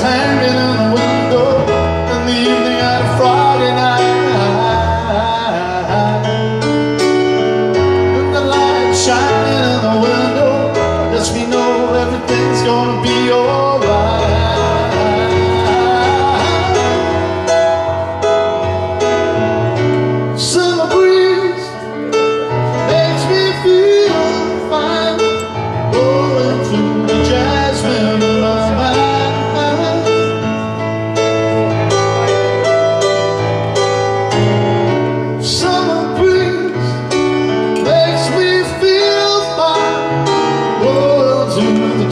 time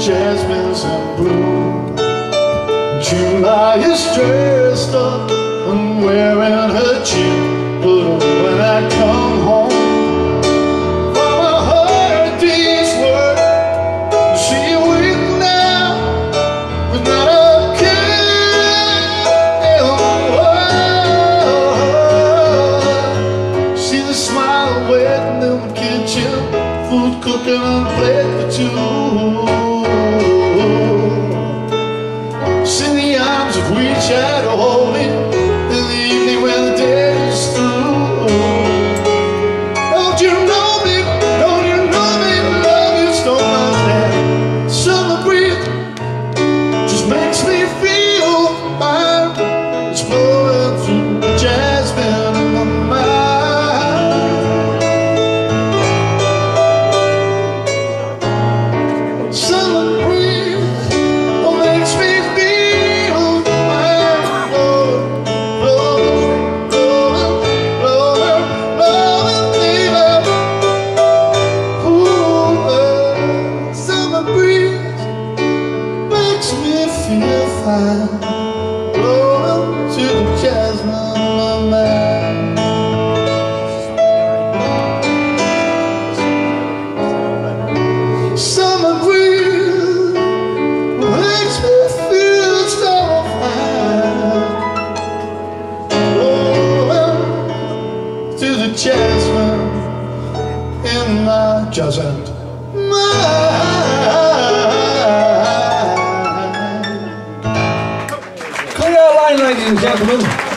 jasmine's in bloom. July is dressed up and wearing her chin. But when I come home from a hard day's work, she waiting now without a care in the world. Smile waiting in the kitchen, food cooking on plate for two. Which had to hold me in the evening when the day is through. Oh, Don't you know me? Oh, Don't you know me? Love you so much. that Summer breeze just makes me feel fine. It's blowing through the jasmine in my mind. Summer breeze to the jasmine in my mind. Summer breeze makes me feel so fine. To the jasmine in my hand. Дякую.